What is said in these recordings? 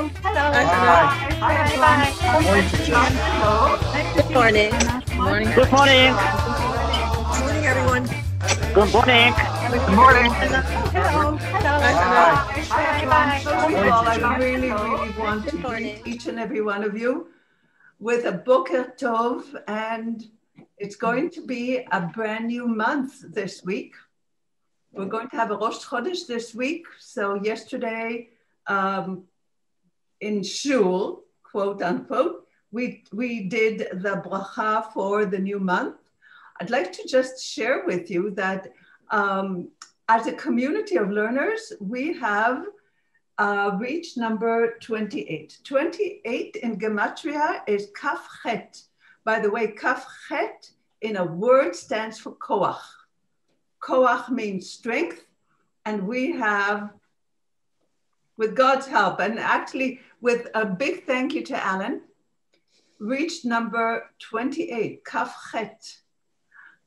Hello. Hello. Hi. Hi. Bye. Good morning. Morning. Good morning. Good morning, everyone. Good morning. Good morning. Hello. Hello. Hi. Bye. First I really, really want to greet each and every one of you with a Boker Tov, and it's going to be a brand new month this week. We're going to have a Rosh Chodesh this week. So yesterday, um, in shul, quote unquote, we we did the bracha for the new month. I'd like to just share with you that um, as a community of learners, we have uh, reached number 28. 28 in Gematria is Kaf Chet. By the way, Kaf Chet in a word stands for Koach. Koach means strength, and we have, with God's help, and actually with a big thank you to Alan, reached number 28, Kaf Chet,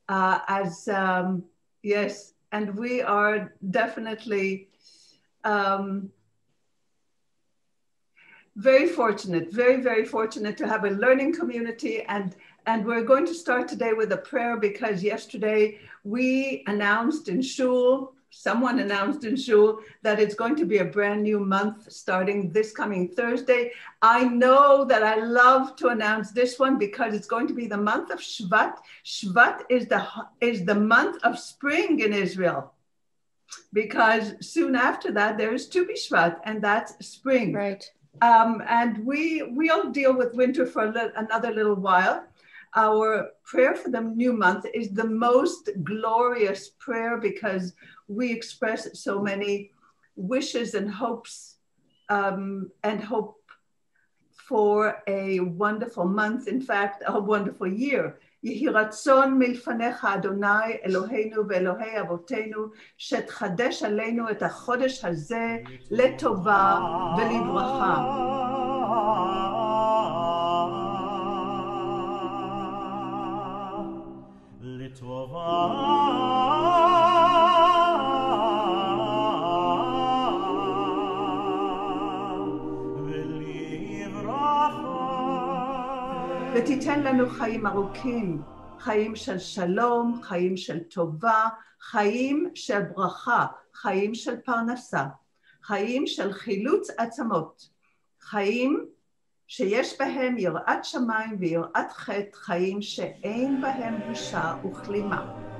uh, as, um, yes, and we are definitely um, very fortunate, very, very fortunate to have a learning community. And, and we're going to start today with a prayer because yesterday we announced in Shul, someone announced in Shul that it's going to be a brand new month starting this coming Thursday. I know that I love to announce this one because it's going to be the month of Shvat. Shvat is the, is the month of spring in Israel because soon after that there is Tu B'Shvat and that's spring. Right. Um, and we we'll deal with winter for li- another little while. Our prayer for the new month is the most glorious prayer because we express so many wishes and hopes um, and hope for a wonderful month. In fact, a wonderful year. יהי רצון מלפניך, אדוני, אלוהינו ואלוהי אבותינו, שתחדש עלינו את החודש הזה לטובה ולברכה. ותיתן לנו חיים ארוכים, חיים של שלום, חיים של טובה, חיים של ברכה, חיים של פרנסה, חיים של חילוץ עצמות, חיים שיש בהם יראת שמיים ויראת חטא, חיים שאין בהם בושה וכלימה.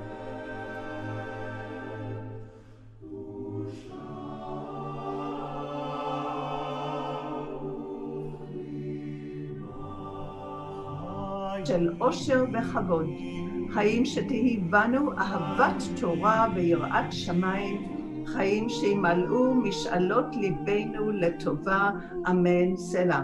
של עושר וכבוד, חיים שתהי בנו אהבת תורה ויראת שמיים, חיים שימלאו משאלות ליבנו לטובה, אמן, סלע.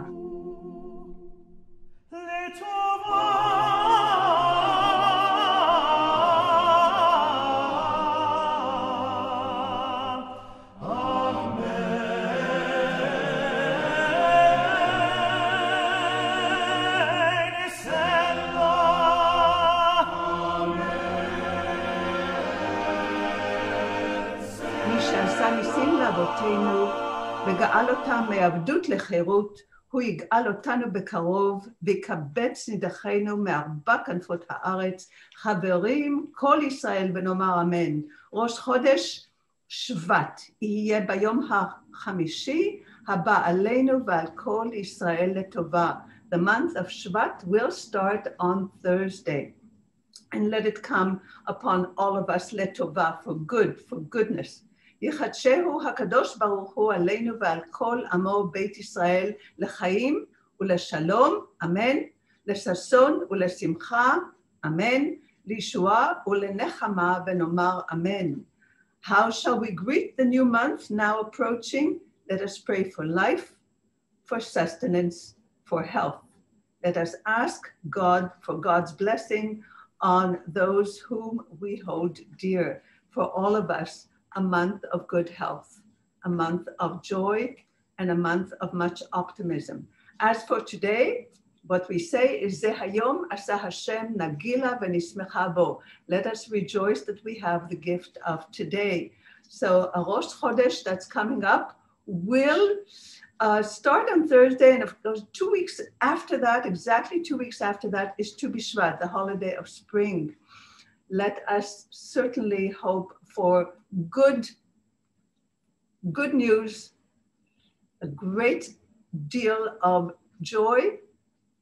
לחירות, הוא יגאל אותנו בקרוב ויקבץ נידחינו מארבע כנפות הארץ. חברים, כל ישראל ונאמר אמן. ראש חודש שבט יהיה ביום החמישי הבא עלינו ועל כל ישראל לטובה. The month of Shvat will start on Thursday. And let it come upon all of us לטובה, for good, for goodness. יחדשהו הקדוש ברוך הוא עלינו ועל כל עמו בית ישראל לחיים ולשלום, אמן, לששון ולשמחה, אמן, לישועה ולנחמה ונאמר אמן. How shall we greet the new month now approaching? Let us pray for life, for sustenance, for health. Let us ask God for God's blessing on those whom we hold dear, for all of us a month of good health, a month of joy, and a month of much optimism. As for today, what we say is Zehayom Asa Hashem Nagila v'nismecha bo. Let us rejoice that we have the gift of today. So a Rosh Chodesh that's coming up will uh, start on Thursday, and of course, two weeks after that, exactly two weeks after that, is Tu the holiday of spring. Let us certainly hope for good, good news, a great deal of joy,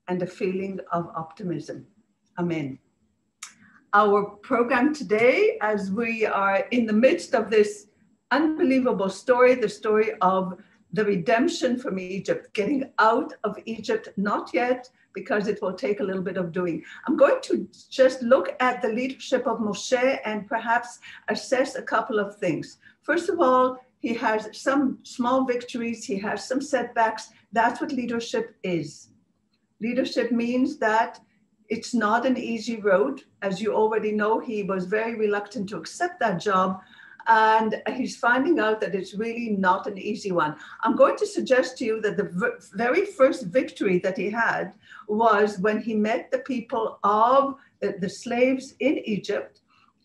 and a feeling of optimism. Amen. Our program today, as we are in the midst of this unbelievable story, the story of the redemption from Egypt, getting out of Egypt, not yet, because it will take a little bit of doing. I'm going to just look at the leadership of Moshe and perhaps assess a couple of things. First of all, he has some small victories, he has some setbacks. That's what leadership is. Leadership means that it's not an easy road. As you already know, he was very reluctant to accept that job and he's finding out that it's really not an easy one. I'm going to suggest to you that the very first victory that he had was when he met the people of uh, the slaves in Egypt.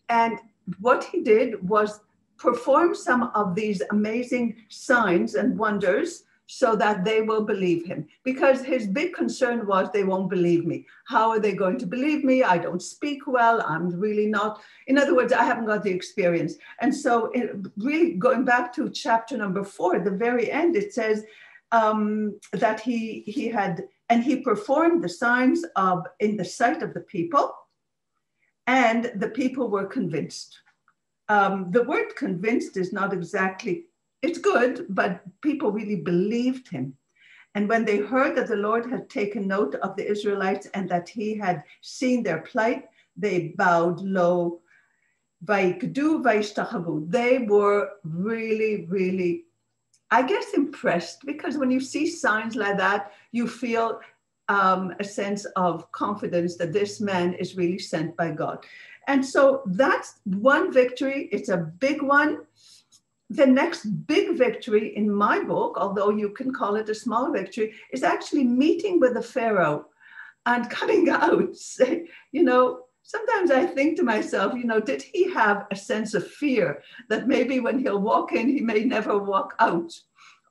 And what he did was perform some of these amazing signs and wonders so that they will believe him. Because his big concern was they won't believe me. How are they going to believe me? I don't speak well. I'm really not. In other words, I haven't got the experience. And so, it, really going back to chapter number four, the very end, it says um, that he he had and he performed the signs of in the sight of the people, and the people were convinced. Um, the word convinced is not exactly it's good, but people really believed him. And when they heard that the Lord had taken note of the Israelites and that he had seen their plight, they bowed low. They were really, really, I guess, impressed because when you see signs like that, you feel um, a sense of confidence that this man is really sent by God. And so that's one victory. It's a big one the next big victory in my book, although you can call it a small victory, is actually meeting with the Pharaoh and coming out. You know, sometimes I think to myself, you know, did he have a sense of fear that maybe when he'll walk in, he may never walk out?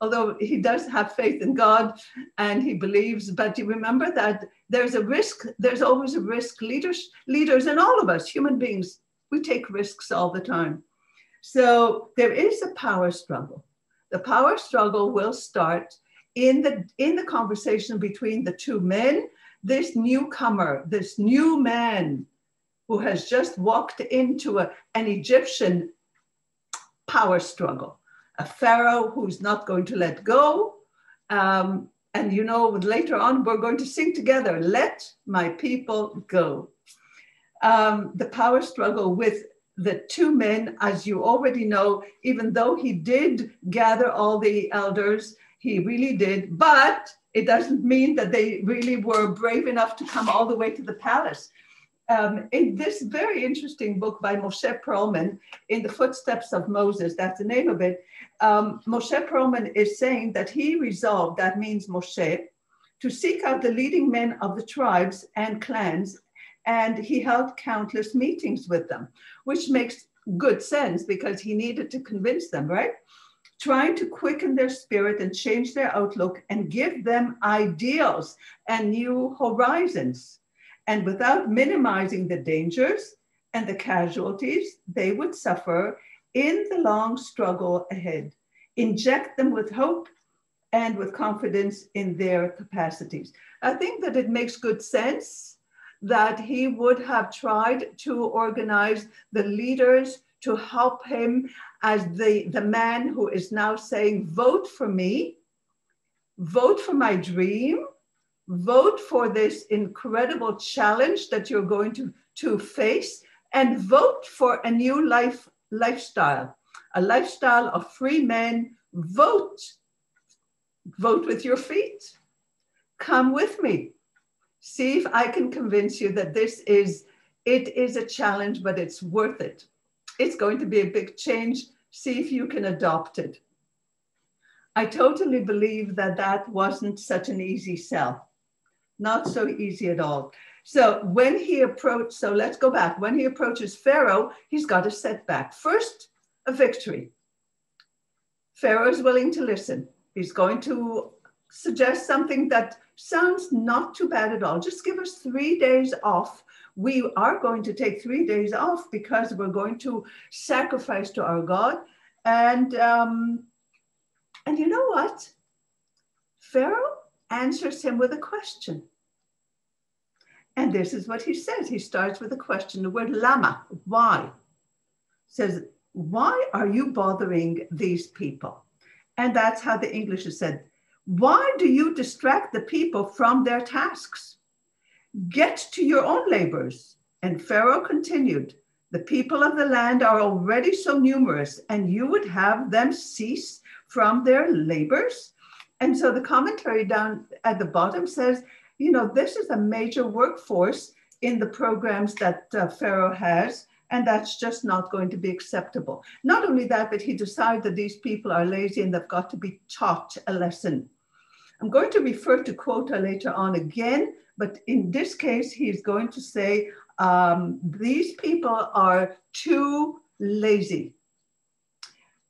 Although he does have faith in God and he believes, but you remember that there's a risk, there's always a risk. Leaders, leaders, and all of us, human beings, we take risks all the time. So there is a power struggle. The power struggle will start in the in the conversation between the two men. This newcomer, this new man who has just walked into a, an Egyptian power struggle, a pharaoh who's not going to let go. Um, and you know, later on, we're going to sing together, Let My People Go. Um, the power struggle with the two men, as you already know, even though he did gather all the elders, he really did, but it doesn't mean that they really were brave enough to come all the way to the palace. Um, in this very interesting book by Moshe Pearlman, In the Footsteps of Moses, that's the name of it, um, Moshe Pearlman is saying that he resolved, that means Moshe, to seek out the leading men of the tribes and clans and he held countless meetings with them, which makes good sense because he needed to convince them, right? Trying to quicken their spirit and change their outlook and give them ideals and new horizons. And without minimizing the dangers and the casualties they would suffer in the long struggle ahead. Inject them with hope and with confidence in their capacities. I think that it makes good sense that he would have tried to organize the leaders to help him as the, the man who is now saying, vote for me, vote for my dream, vote for this incredible challenge that you're going to, to face, and vote for a new life lifestyle, a lifestyle of free men. Vote, vote with your feet. Come with me see if I can convince you that this is, it is a challenge, but it's worth it. It's going to be a big change. See if you can adopt it. I totally believe that that wasn't such an easy sell. Not so easy at all. So when he approached, so let's go back. When he approaches Pharaoh, he's got a setback. First, a victory. Pharaoh is willing to listen. He's going to suggest something that sounds not too bad at all. Just give us three days off. We are going to take three days off because we're going to sacrifice to our God. And um, and you know what? Pharaoh answers him with a question. And this is what he says. He starts with a question, the word lama, why? Says, why are you bothering these people? And that's how the English is said. Why do you distract the people from their tasks? Get to your own labors. And Pharaoh continued, The people of the land are already so numerous, and you would have them cease from their labors? And so the commentary down at the bottom says, you know, this is a major workforce in the programs that uh, Pharaoh has, and that's just not going to be acceptable. Not only that, but he decided that these people are lazy and they've got to be taught a lesson. I'm going to refer to quota later on again, but in this case, he's going to say um, these people are too lazy.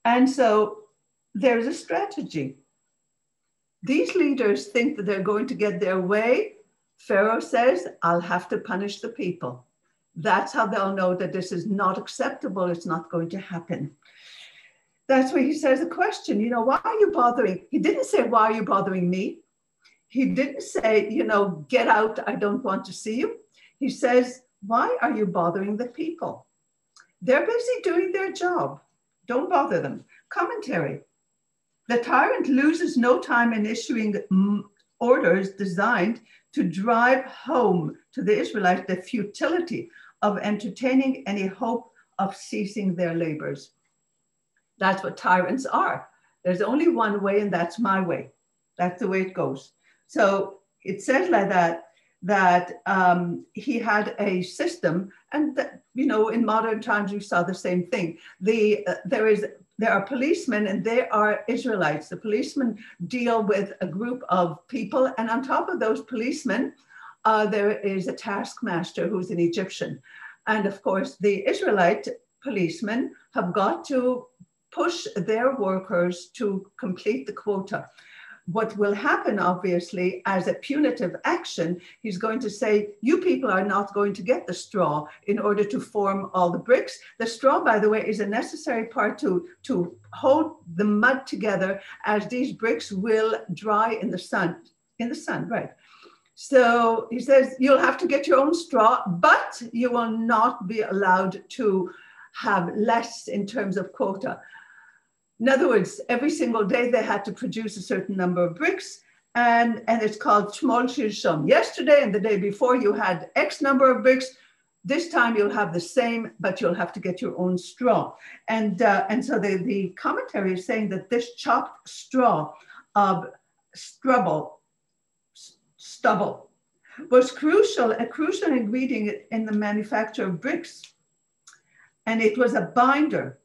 And so there's a strategy. These leaders think that they're going to get their way. Pharaoh says, I'll have to punish the people. That's how they'll know that this is not acceptable. It's not going to happen. That's where he says a question, you know, why are you bothering? He didn't say, why are you bothering me? He didn't say, you know, get out, I don't want to see you. He says, why are you bothering the people? They're busy doing their job. Don't bother them. Commentary. The tyrant loses no time in issuing orders designed to drive home to the Israelites the futility of entertaining any hope of ceasing their labors. That's what tyrants are. There's only one way, and that's my way. That's the way it goes. So it says like that that um, he had a system, and that, you know, in modern times we saw the same thing. The uh, there is there are policemen and they are Israelites. The policemen deal with a group of people, and on top of those policemen, uh, there is a taskmaster who's an Egyptian. And of course, the Israelite policemen have got to push their workers to complete the quota what will happen, obviously, as a punitive action, he's going to say, You people are not going to get the straw in order to form all the bricks. The straw, by the way, is a necessary part to, to hold the mud together as these bricks will dry in the sun. In the sun, right. So he says, You'll have to get your own straw, but you will not be allowed to have less in terms of quota. In other words, every single day they had to produce a certain number of bricks, and, and it's called Shmol Shilshom. Yesterday and the day before, you had X number of bricks. This time you'll have the same, but you'll have to get your own straw. And, uh, and so the, the commentary is saying that this chopped straw of stubble was crucial, a crucial ingredient in the manufacture of bricks. And it was a binder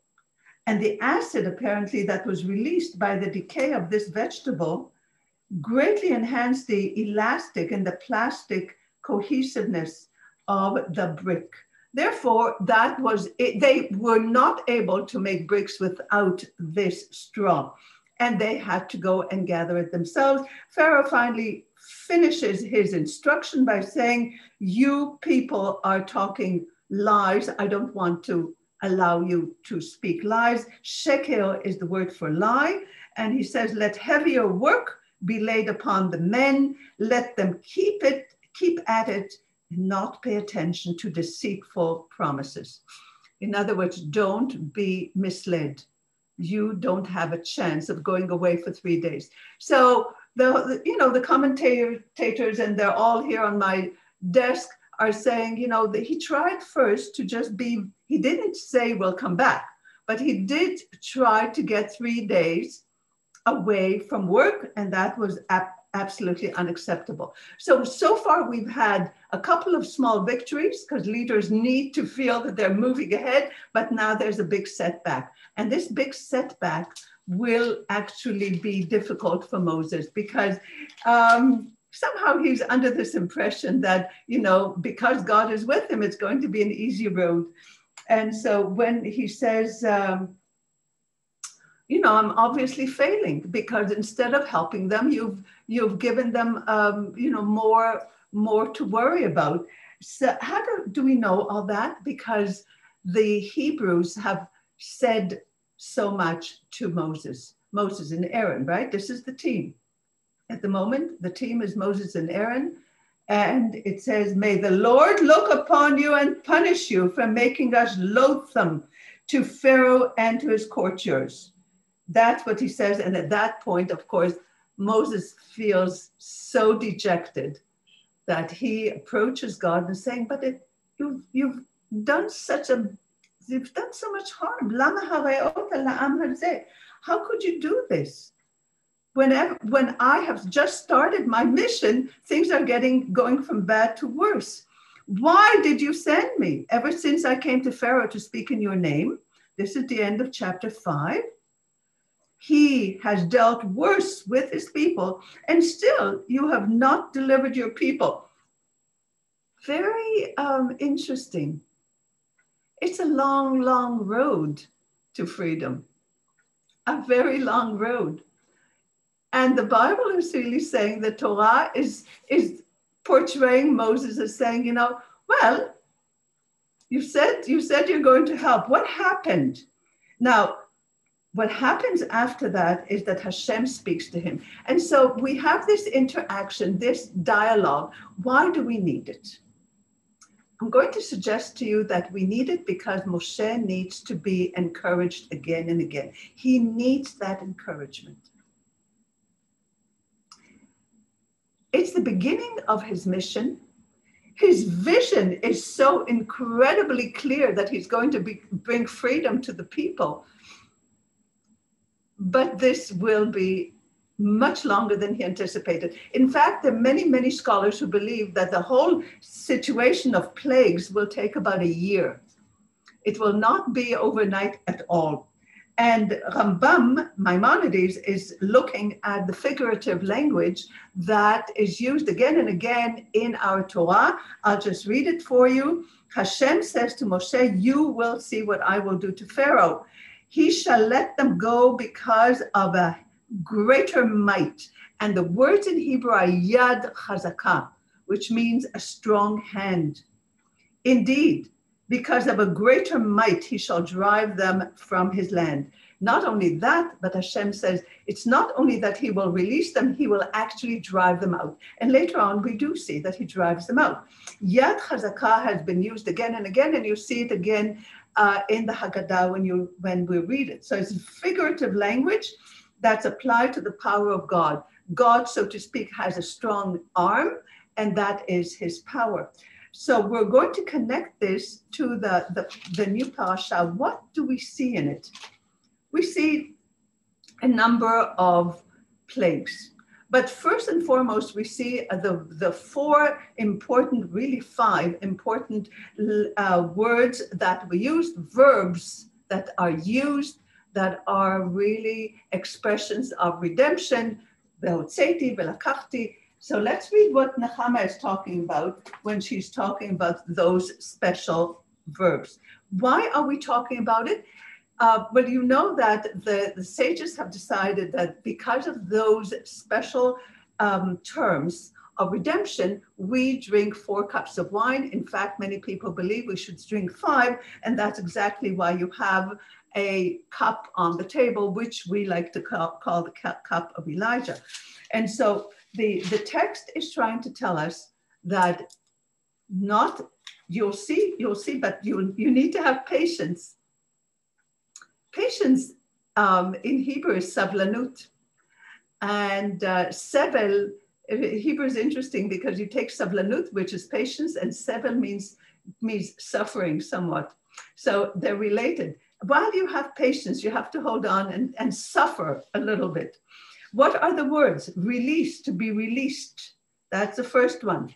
and the acid, apparently, that was released by the decay of this vegetable greatly enhanced the elastic and the plastic cohesiveness of the brick. Therefore, that was it. they were not able to make bricks without this straw, and they had to go and gather it themselves. Pharaoh finally finishes his instruction by saying, "You people are talking lies. I don't want to allow you to speak lies. Sheker is the word for lie. And he says, let heavier work be laid upon the men. Let them keep it, keep at it, not pay attention to deceitful promises. In other words, don't be misled. You don't have a chance of going away for three days. So the, you know, the commentators, and they're all here on my desk, are saying, you know, that he tried first to just be, he didn't say, we'll come back, but he did try to get three days away from work, and that was absolutely unacceptable. So, so far we've had a couple of small victories because leaders need to feel that they're moving ahead, but now there's a big setback. And this big setback will actually be difficult for Moses because um, somehow he's under this impression that, you know, because God is with him, it's going to be an easy road. And so when he says, um, you know, I'm obviously failing because instead of helping them, you've you've given them, um, you know, more more to worry about. So how do, do we know all that? Because the Hebrews have said so much to Moses, Moses and Aaron, right? This is the team. At the moment, the team is Moses and Aaron. And it says, May the Lord look upon you and punish you for making us loathsome to Pharaoh and to his courtiers. That's what he says. And at that point, of course, Moses feels so dejected that he approaches God and saying, But it, you've, you've done such a, you've done so much harm. How could you do this? Whenever, when I have just started my mission, things are getting going from bad to worse. Why did you send me? Ever since I came to Pharaoh to speak in your name, this is the end of chapter five. He has dealt worse with his people, and still you have not delivered your people. Very um, interesting. It's a long, long road to freedom, a very long road. And the Bible is really saying the Torah is, is portraying Moses as saying, you know, well, you said you said you're going to help. What happened? Now, what happens after that is that Hashem speaks to him. And so we have this interaction, this dialogue. Why do we need it? I'm going to suggest to you that we need it because Moshe needs to be encouraged again and again. He needs that encouragement. It's the beginning of his mission. His vision is so incredibly clear that he's going to be, bring freedom to the people. But this will be much longer than he anticipated. In fact, there are many, many scholars who believe that the whole situation of plagues will take about a year. It will not be overnight at all. And Rambam, Maimonides, is looking at the figurative language that is used again and again in our Torah. I'll just read it for you. Hashem says to Moshe, You will see what I will do to Pharaoh. He shall let them go because of a greater might. And the words in Hebrew are yad chazakah, which means a strong hand. Indeed, because of a greater might, he shall drive them from his land. Not only that, but Hashem says it's not only that he will release them, he will actually drive them out. And later on, we do see that he drives them out. Yad Chazakah has been used again and again, and you see it again uh, in the Haggadah when you when we read it. So it's figurative language that's applied to the power of God. God, so to speak, has a strong arm, and that is his power. So we're going to connect this to the, the, the new parasha. What do we see in it? We see a number of plagues. But first and foremost, we see uh, the, the four important, really five important uh, words that we used, verbs that are used, that are really expressions of redemption, Vehotzeti, Velakachti, so let's read what Nechama is talking about when she's talking about those special verbs. Why are we talking about it? Uh, well, you know that the, the sages have decided that because of those special um, terms of redemption, we drink four cups of wine. In fact, many people believe we should drink five, and that's exactly why you have a cup on the table, which we like to call, call the cup of Elijah. And so the, the text is trying to tell us that not, you'll see, you'll see, but you, you need to have patience. Patience um, in Hebrew is savlanut. And uh, sevel, Hebrew is interesting because you take savlanut, which is patience, and sevel means, means suffering somewhat. So they're related while you have patience, you have to hold on and, and suffer a little bit. What are the words? Release, to be released. That's the first one.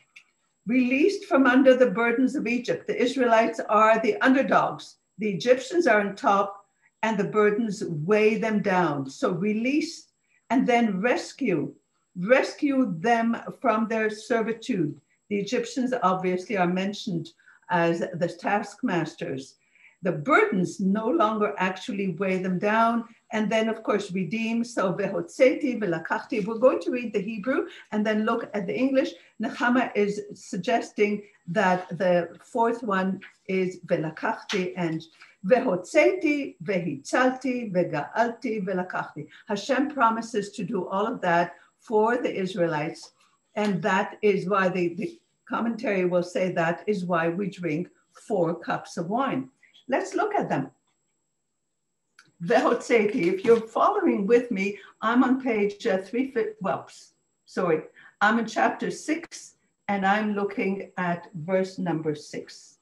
Released from under the burdens of Egypt. The Israelites are the underdogs. The Egyptians are on top, and the burdens weigh them down. So release and then rescue. Rescue them from their servitude. The Egyptians obviously are mentioned as the taskmasters the burdens no longer actually weigh them down. And then, of course, redeem. So, vehotzeti velakachti. We're going to read the Hebrew and then look at the English. Nechama is suggesting that the fourth one is velakachti and vehotzeti, vehitzalti, vega'alti, velakachti. Hashem promises to do all of that for the Israelites. And that is why the, the commentary will say that is why we drink four cups of wine. Let's look at them. Vehotzeti, if you're following with me, I'm on page uh, three, well, sorry, I'm in chapter six and I'm looking at verse number six.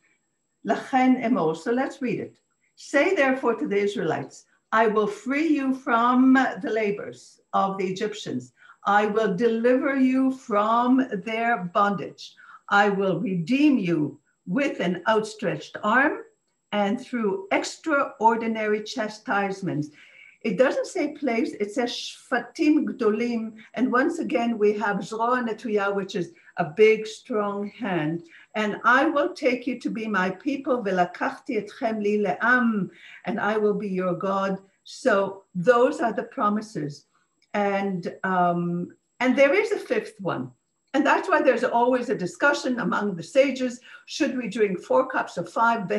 Lachen emor, so let's read it. Say therefore to the Israelites, I will free you from the labors of the Egyptians. I will deliver you from their bondage. I will redeem you with an outstretched arm and through extraordinary chastisements. It doesn't say place, it says shfatim gdolim. And once again, we have zroa netuya, which is a big, strong hand. And I will take you to be my people, etchem and I will be your God. So those are the promises. And, um, and there is a fifth one. And that's why there's always a discussion among the sages. Should we drink four cups of five?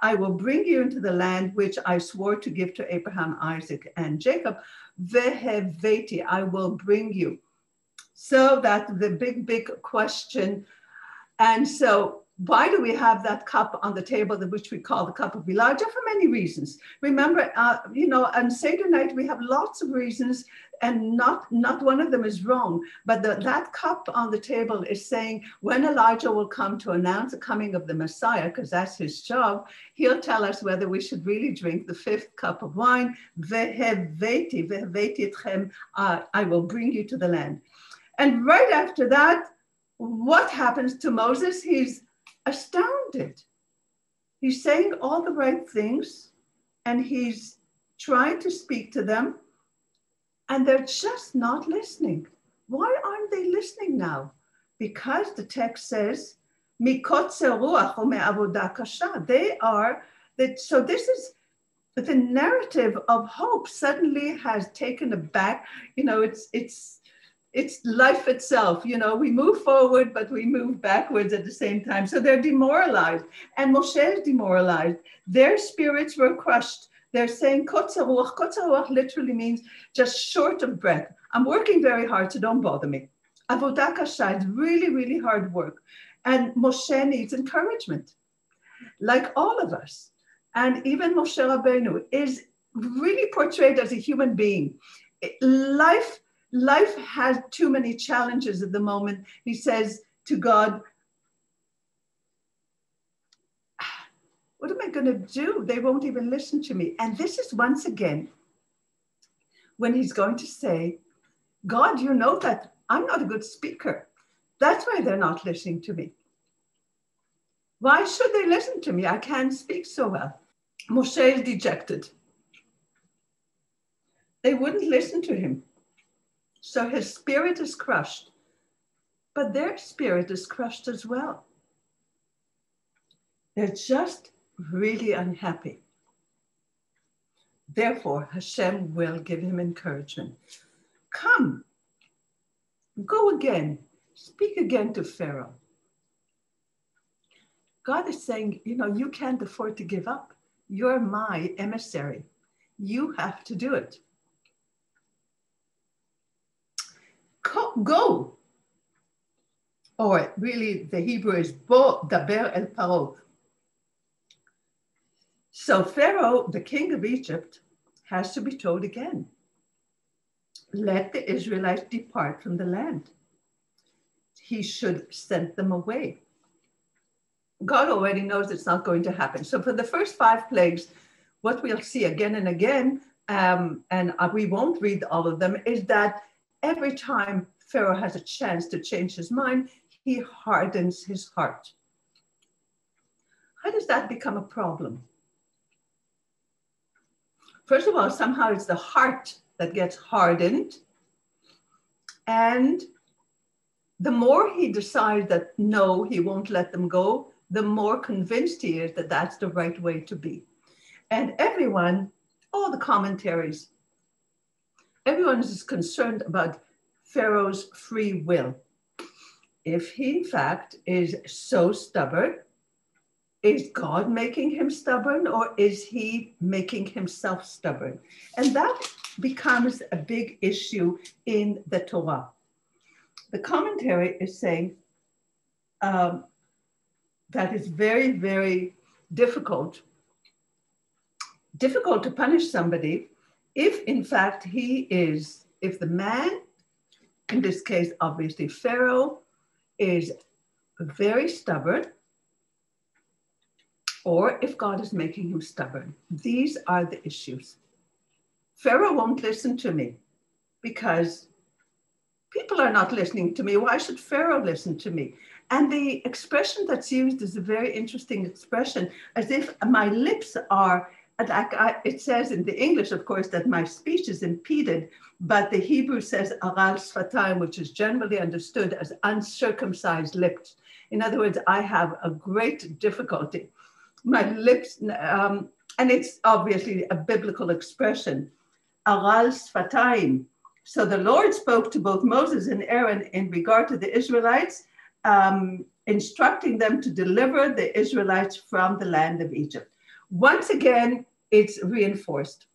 I will bring you into the land which I swore to give to Abraham, Isaac, and Jacob. I will bring you. So that the big, big question. And so why do we have that cup on the table, which we call the cup of Elijah? For many reasons. Remember, uh, you know, on Seder night, we have lots of reasons, and not, not one of them is wrong. But the, that cup on the table is saying when Elijah will come to announce the coming of the Messiah, because that's his job, he'll tell us whether we should really drink the fifth cup of wine. Veheveti, veheveti etchem, uh, I will bring you to the land. And right after that, what happens to Moses? He's astounded. He's saying all the right things and he's trying to speak to them, and they're just not listening. Why aren't they listening now? Because the text says, They are that so this is the narrative of hope suddenly has taken a back, you know, it's it's it's life itself. You know, we move forward, but we move backwards at the same time. So they're demoralized. And Moshe is demoralized. Their spirits were crushed. They're saying kotzaruach. Kotzaruach literally means just short of breath. I'm working very hard, so don't bother me. Avodah kasha is really, really hard work. And Moshe needs encouragement, like all of us. And even Moshe Rabbeinu is really portrayed as a human being. Life life has too many challenges at the moment. He says to God, What am I going to do? They won't even listen to me. And this is once again when he's going to say, God, you know that I'm not a good speaker. That's why they're not listening to me. Why should they listen to me? I can't speak so well. Moshe is dejected. They wouldn't listen to him. So his spirit is crushed, but their spirit is crushed as well. They're just really unhappy. Therefore, Hashem will give him encouragement. Come, go again, speak again to Pharaoh. God is saying, you know, you can't afford to give up. You're my emissary. You have to do it. Go. Or really, the Hebrew is bo daber el paro. So Pharaoh, the king of Egypt, has to be told again, let the Israelites depart from the land. He should send them away. God already knows it's not going to happen. So for the first five plagues, what we'll see again and again, um, and we won't read all of them, is that every time Pharaoh has a chance to change his mind, he hardens his heart. How does that become a problem? First of all, somehow it's the heart that gets hardened. And the more he decides that no, he won't let them go, the more convinced he is that that's the right way to be. And everyone, all the commentaries, everyone is concerned about Pharaoh's free will. If he, in fact, is so stubborn, is God making him stubborn or is he making himself stubborn? And that becomes a big issue in the Torah. The commentary is saying um, that it's very, very difficult, difficult to punish somebody if, in fact, he is, if the man, in this case, obviously Pharaoh, is very stubborn or if God is making him stubborn. These are the issues. Pharaoh won't listen to me because people are not listening to me. Why should Pharaoh listen to me? And the expression that's used is a very interesting expression, as if my lips are, like I, it says in the English, of course, that my speech is impeded, but the Hebrew says aral sfatayim, which is generally understood as uncircumcised lips. In other words, I have a great difficulty my lips, um, and it's obviously a biblical expression, aral sfatayim. So the Lord spoke to both Moses and Aaron in regard to the Israelites, um, instructing them to deliver the Israelites from the land of Egypt. Once again, it's reinforced.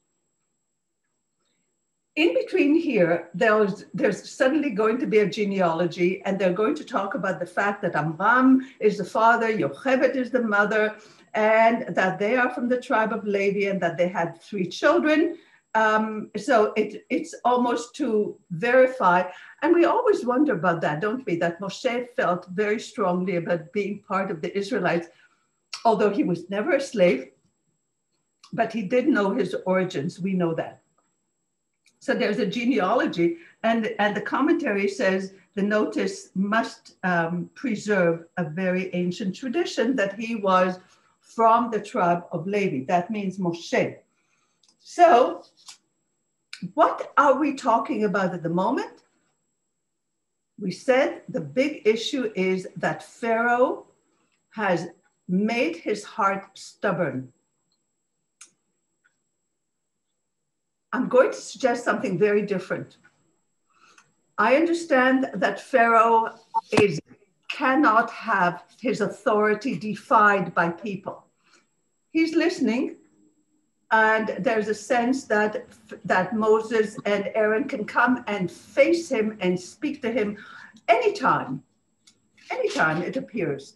In between here, there's, there's suddenly going to be a genealogy, and they're going to talk about the fact that Amram is the father, Yochebed is the mother, and that they are from the tribe of Levi and that they had three children. Um, so it, it's almost to verify. And we always wonder about that, don't we? That Moshe felt very strongly about being part of the Israelites, although he was never a slave, but he did know his origins. We know that. So there's a genealogy, and, and the commentary says the notice must um, preserve a very ancient tradition that he was from the tribe of Levi. That means Moshe. So, what are we talking about at the moment? We said the big issue is that Pharaoh has made his heart stubborn. I'm going to suggest something very different. I understand that Pharaoh is cannot have his authority defied by people. He's listening, and there's a sense that that Moses and Aaron can come and face him and speak to him anytime, anytime it appears,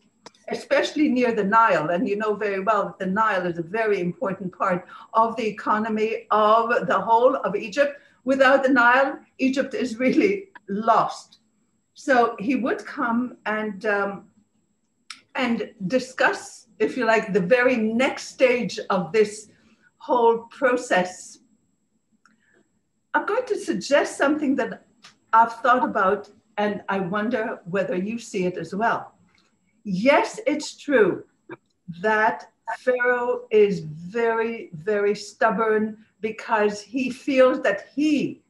especially near the Nile. And you know very well that the Nile is a very important part of the economy of the whole of Egypt. Without the Nile, Egypt is really lost. So he would come and um, and discuss, if you like, the very next stage of this whole process. I'm going to suggest something that I've thought about, and I wonder whether you see it as well. Yes, it's true that Pharaoh is very, very stubborn because he feels that he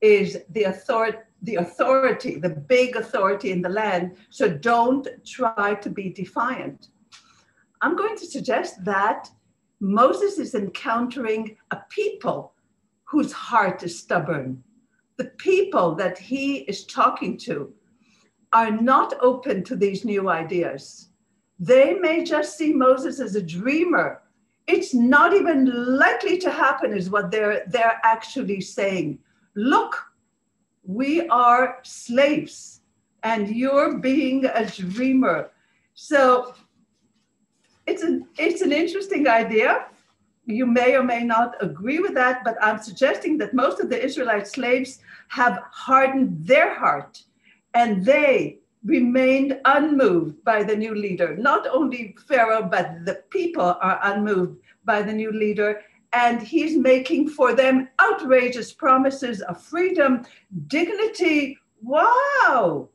is the authority the authority, the big authority in the land. So don't try to be defiant. I'm going to suggest that Moses is encountering a people whose heart is stubborn. The people that he is talking to are not open to these new ideas. They may just see Moses as a dreamer. It's not even likely to happen, is what they're, they're actually saying. Look we are slaves and you're being a dreamer. So it's an, it's an interesting idea. You may or may not agree with that, but I'm suggesting that most of the Israelite slaves have hardened their heart and they remained unmoved by the new leader. Not only Pharaoh, but the people are unmoved by the new leader and he's making for them outrageous promises of freedom, dignity. Wow!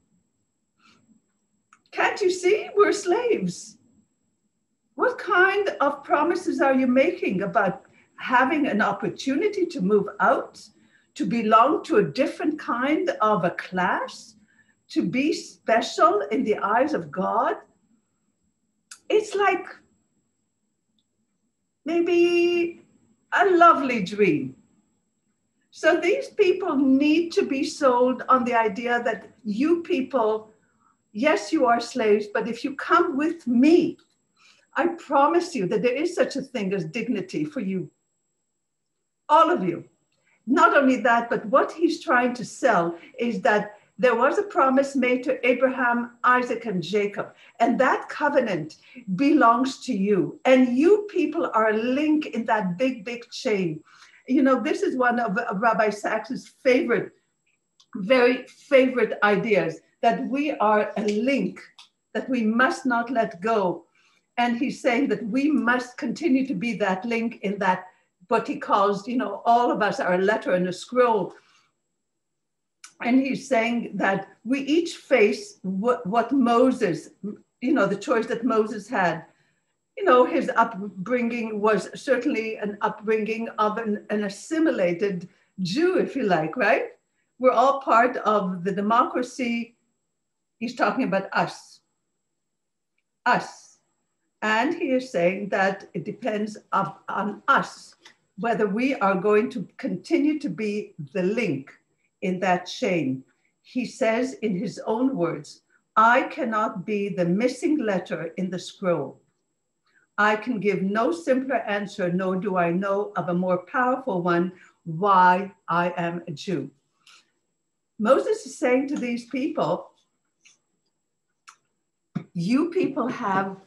Can't you see? We're slaves. What kind of promises are you making about having an opportunity to move out, to belong to a different kind of a class, to be special in the eyes of God? it's like maybe a lovely dream. So these people need to be sold on the idea that you people, yes, you are slaves, but if you come with me, I promise you that there is such a thing as dignity for you. All of you. Not only that, but what he's trying to sell is that there was a promise made to Abraham, Isaac, and Jacob, and that covenant belongs to you. And you people are a link in that big, big chain. You know, this is one of, of Rabbi Sacks's favorite, very favorite ideas that we are a link that we must not let go. And he's saying that we must continue to be that link in that, what he calls, you know, all of us are a letter and a scroll and he's saying that we each face what, what Moses, you know, the choice that Moses had. You know, his upbringing was certainly an upbringing of an, an assimilated Jew, if you like, right? We're all part of the democracy. He's talking about us. Us. And he is saying that it depends on us whether we are going to continue to be the link in that chain. He says in his own words, I cannot be the missing letter in the scroll. I can give no simpler answer, nor do I know of a more powerful one why I am a Jew. Moses is saying to these people, you people have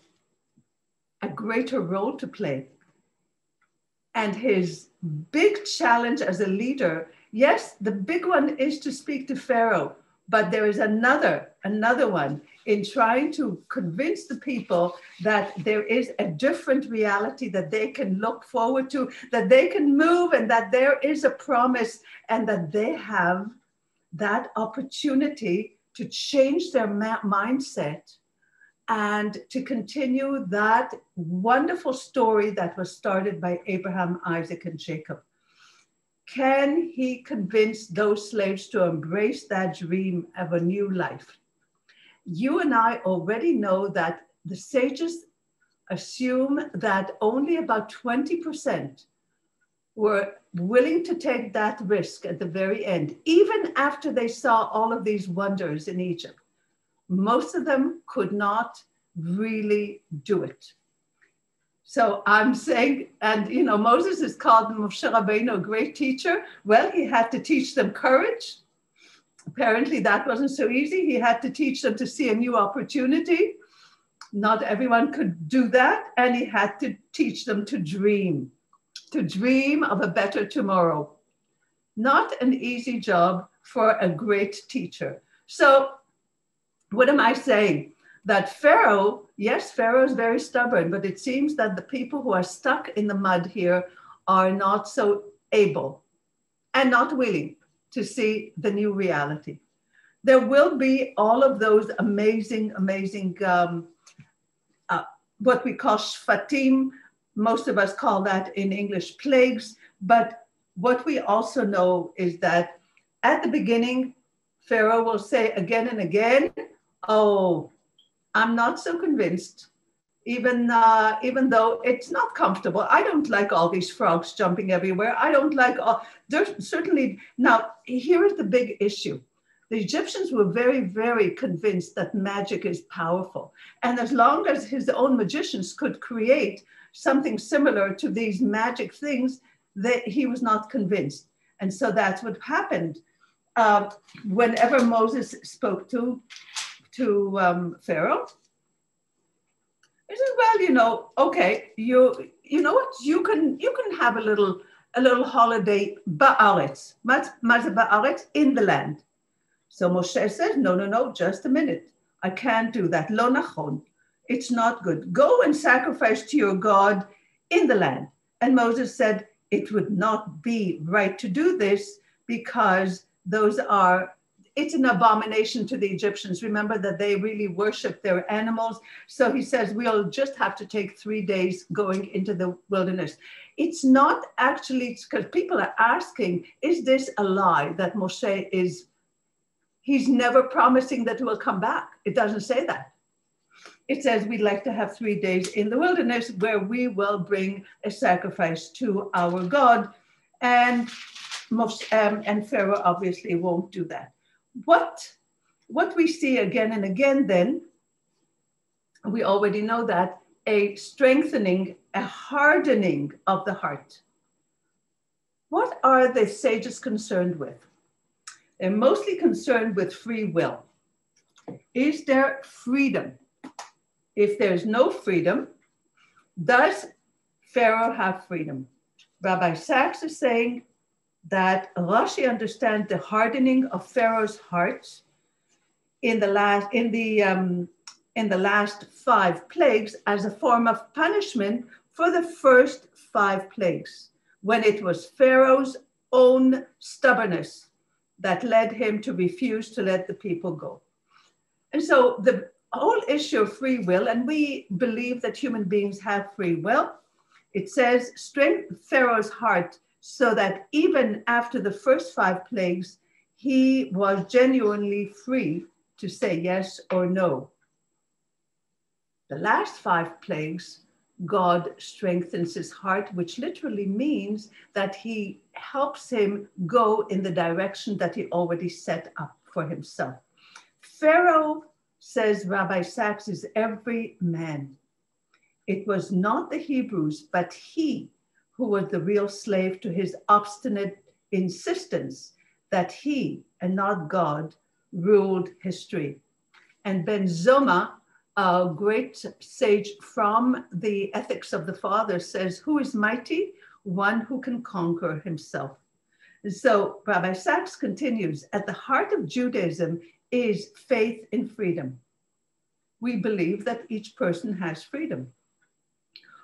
a greater role to play. And his big challenge as a leader Yes, the big one is to speak to Pharaoh, but there is another, another one in trying to convince the people that there is a different reality that they can look forward to, that they can move, and that there is a promise, and that they have that opportunity to change their ma- mindset and to continue that wonderful story that was started by Abraham, Isaac, and Jacob. Can he convince those slaves to embrace that dream of a new life? You and I already know that the sages assume that only about 20% were willing to take that risk at the very end, even after they saw all of these wonders in Egypt. Most of them could not really do it. So I'm saying, and you know, Moses is called Moshe Rabbeinu a great teacher. Well, he had to teach them courage. Apparently, that wasn't so easy. He had to teach them to see a new opportunity. Not everyone could do that. And he had to teach them to dream, to dream of a better tomorrow. Not an easy job for a great teacher. So, what am I saying? that Pharaoh, yes, Pharaoh is very stubborn, but it seems that the people who are stuck in the mud here are not so able and not willing to see the new reality. There will be all of those amazing, amazing, um, uh, what we call shfatim. Most of us call that in English plagues. But what we also know is that at the beginning, Pharaoh will say again and again, Oh, I'm not so convinced, even uh, even though it's not comfortable. I don't like all these frogs jumping everywhere. I don't like all. There's certainly now. Here is the big issue. The Egyptians were very, very convinced that magic is powerful, and as long as his own magicians could create something similar to these magic things, that he was not convinced. And so that's what happened. Uh, whenever Moses spoke to to um, Pharaoh. He says, "Well, you know, okay, you you know what? You can you can have a little a little holiday ba'aretz in the land." So Moshe says, "No, no, no, just a minute. I can't do that. Lo nachon. It's not good. Go and sacrifice to your God in the land." And Moses said, "It would not be right to do this because those are it's an abomination to the Egyptians. Remember that they really worship their animals. So he says, we'll just have to take three days going into the wilderness. It's not actually, because people are asking, is this a lie that Moshe is, he's never promising that he will come back? It doesn't say that. it says we'd like to have three days in the wilderness where we will bring a sacrifice to our God. And most, um, and Pharaoh obviously won't do that. What, what we see again and again then, we already know that, a strengthening, a hardening of the heart. What are the sages concerned with? They're mostly concerned with free will. Is there freedom? if there's no freedom, does Pharaoh have freedom? Rabbi Sacks is saying that Rashi understands the hardening of Pharaoh's heart in the last in the um, in the last five plagues as a form of punishment for the first five plagues, when it was Pharaoh's own stubbornness that led him to refuse to let the people go. And so the whole issue of free will, and we believe that human beings have free will. It says, strengthen Pharaoh's heart so that even after the first five plagues, he was genuinely free to say yes or no. The last five plagues, God strengthens his heart, which literally means that he helps him go in the direction that he already set up for himself. Pharaoh says Rabbi Sacks, is every man. It was not the Hebrews, but he who was the real slave to his obstinate insistence that he and not God ruled history. And Ben Zoma, a great sage from the Ethics of the Father, says, Who is mighty? One who can conquer himself. So Rabbi Sacks continues At the heart of Judaism is faith in freedom. We believe that each person has freedom.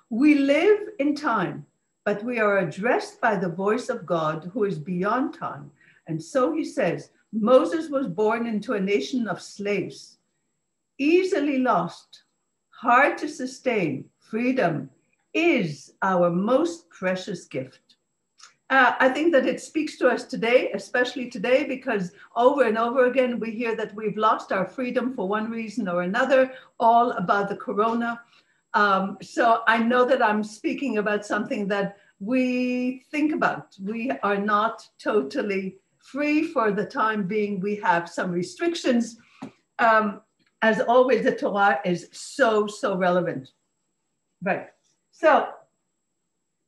We live in time, but we are addressed by the voice of God who is beyond time. And so he says, Moses was born into a nation of slaves, easily lost, hard to sustain. Freedom is our most precious gift. Uh, I think that it speaks to us today, especially today, because over and over again we hear that we've lost our freedom for one reason or another, all about the corona. Um, so I know that I'm speaking about something that we think about. We are not totally free for the time being. We have some restrictions. Um, as always, the Torah is so, so relevant. Right. So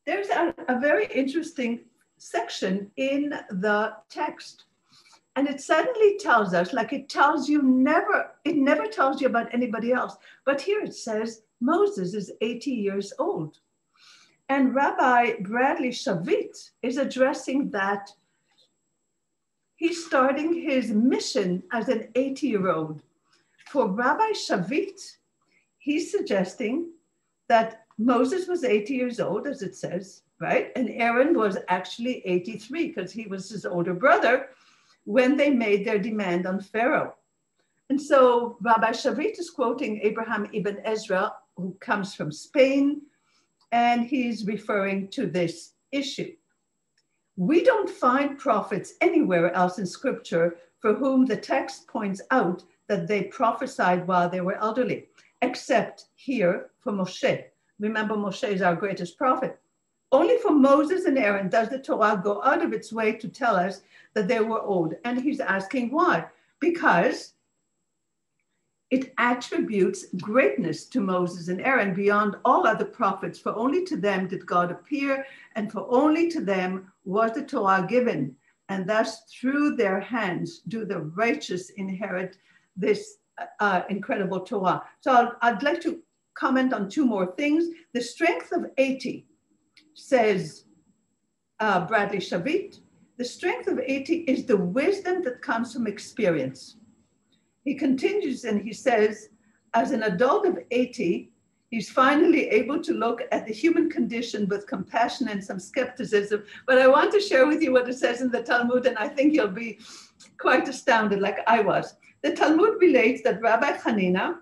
there's a, a very interesting section in the text. And it suddenly tells us, like it tells you never, it never tells you about anybody else. But here it says Moses is 80 years old. And Rabbi Bradley Shavit is addressing that he's starting his mission as an 80 year old. For Rabbi Shavit, he's suggesting that Moses was 80 years old, as it says, right? And Aaron was actually 83 because he was his older brother when they made their demand on Pharaoh. And so Rabbi Shavit is quoting Abraham ibn Ezra, who comes from Spain, and he's referring to this issue. We don't find prophets anywhere else in scripture for whom the text points out that they prophesied while they were elderly, except here for Moshe. Remember, Moshe is our greatest prophet. Only for Moses and Aaron does the Torah go out of its way to tell us that they were old. And he's asking why? Because it attributes greatness to Moses and Aaron beyond all other prophets, for only to them did God appear, and for only to them was the Torah given. And thus, through their hands, do the righteous inherit this uh, incredible Torah. So i would like to comment on two more things. The strength of 80 says uh, Bradley Shavit, the strength of 80 is the wisdom that comes from experience. He continues and he says, as an adult of 80, he's finally able to look at the human condition with compassion and some skepticism. But I want to share with you what it says in the Talmud, and I think you'll be quite astounded, like I was. The Talmud relates that Rabbi Hanina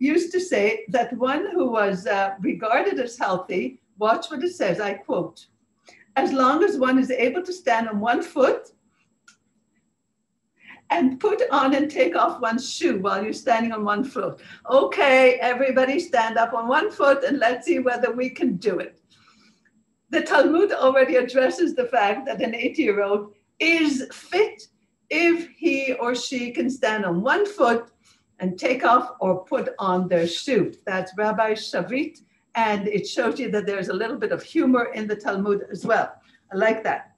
used to say that one who was uh, regarded as healthy Watch what it says. I quote As long as one is able to stand on one foot and put on and take off one shoe while you're standing on one foot. Okay, everybody stand up on one foot and let's see whether we can do it. The Talmud already addresses the fact that an eight year old is fit if he or she can stand on one foot and take off or put on their shoe. That's Rabbi Shavit, and it shows you that there's a little bit of humor in the Talmud as well. I like that.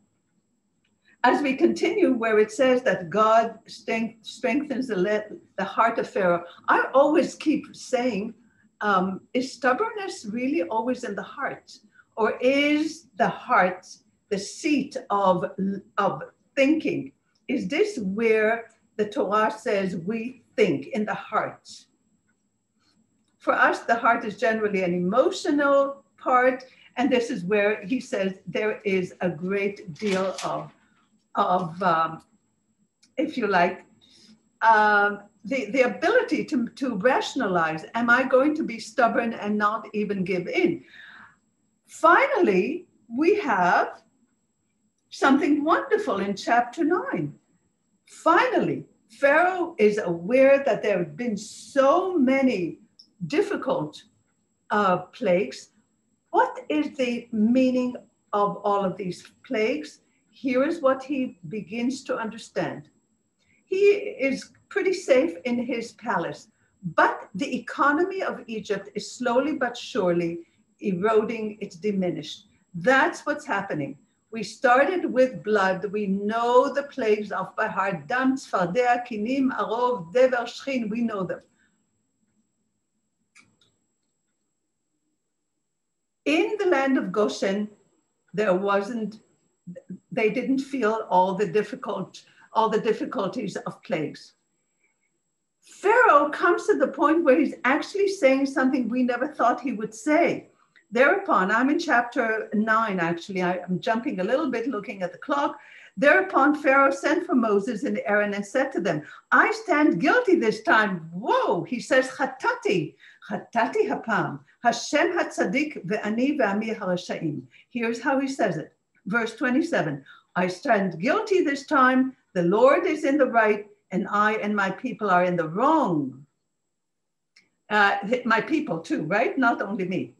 As we continue, where it says that God strengthens the, the heart of Pharaoh, I always keep saying, um, is stubbornness really always in the heart? Or is the heart the seat of, of thinking? Is this where the Torah says we think in the heart? For us, the heart is generally an emotional part, and this is where he says there is a great deal of, of um, if you like, um, the, the ability to, to rationalize am I going to be stubborn and not even give in? Finally, we have something wonderful in chapter 9. Finally, Pharaoh is aware that there have been so many difficult uh, plagues. What is the meaning of all of these plagues? Here is what he begins to understand. He is pretty safe in his palace, but the economy of Egypt is slowly but surely eroding, it's diminished. That's what's happening. We started with blood. We know the plagues of by heart. Dam, Tzfardea, Kinim, Arov, Dever, Shchin, we know them. In the land of Goshen, there wasn't, they didn't feel all the difficult, all the difficulties of plagues. Pharaoh comes to the point where he's actually saying something we never thought he would say. Thereupon, I'm in chapter nine, actually. I, am jumping a little bit looking at the clock. Thereupon, Pharaoh sent for Moses and Aaron and said to them, I stand guilty this time. Whoa, he says, Chatati, Chatati hapam, Hashem hatzadik ve'ani ve'ami harashaim. Here's how he says it. Verse 27, I stand guilty this time. The Lord is in the right, and I and my people are in the wrong. Uh, my people too, right? Not only me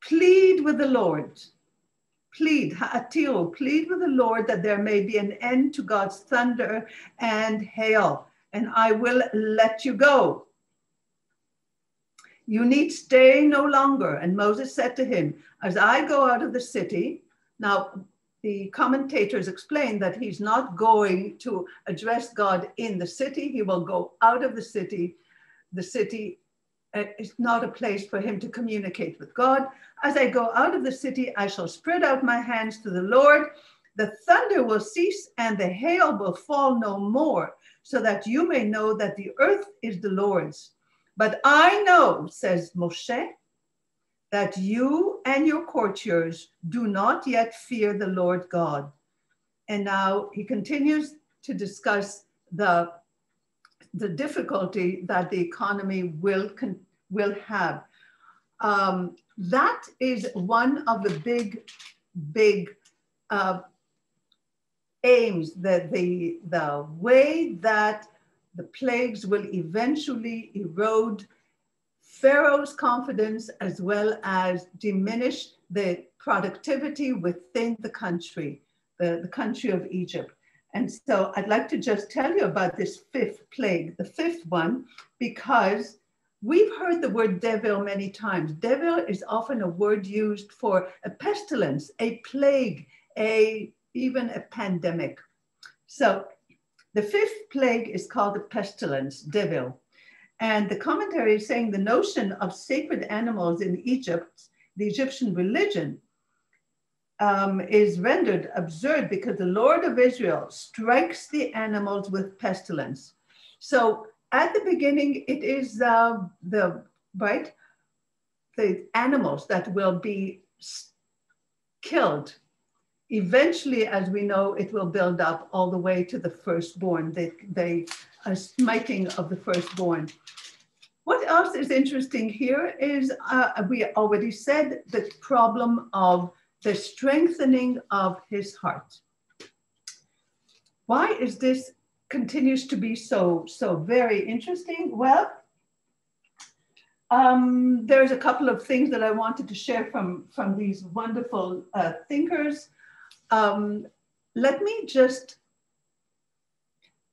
plead with the Lord. Plead, ha'atiru, plead with the Lord that there may be an end to God's thunder and hail, and I will let you go. You need stay no longer. And Moses said to him, As I go out of the city, now the commentators explain that he's not going to address God in the city, he will go out of the city. The city uh, is not a place for him to communicate with God. As I go out of the city, I shall spread out my hands to the Lord. The thunder will cease and the hail will fall no more, so that you may know that the earth is the Lord's. But I know, says Moshe, that you and your courtiers do not yet fear the Lord God. And now he continues to discuss the, the difficulty that the economy will, will have. Um, that is one of the big, big uh, aims that the, the way that the plagues will eventually erode Pharaoh's confidence as well as diminish the productivity within the country, the, the country of Egypt. And so I'd like to just tell you about this fifth plague, the fifth one, because We've heard the word dever many times. Dever is often a word used for a pestilence, a plague, a even a pandemic. So the fifth plague is called the pestilence, dever. And the commentary is saying the notion of sacred animals in Egypt, the Egyptian religion, um, is rendered absurd because the Lord of Israel strikes the animals with pestilence. So at the beginning, it is uh, the right the animals that will be killed. Eventually, as we know, it will build up all the way to the firstborn, the, the uh, smiting of the firstborn. What else is interesting here is uh, we already said the problem of the strengthening of his heart. Why is this continues to be so, so very interesting? Well, um, there's a couple of things that I wanted to share from, from these wonderful uh, thinkers. Um, let me just,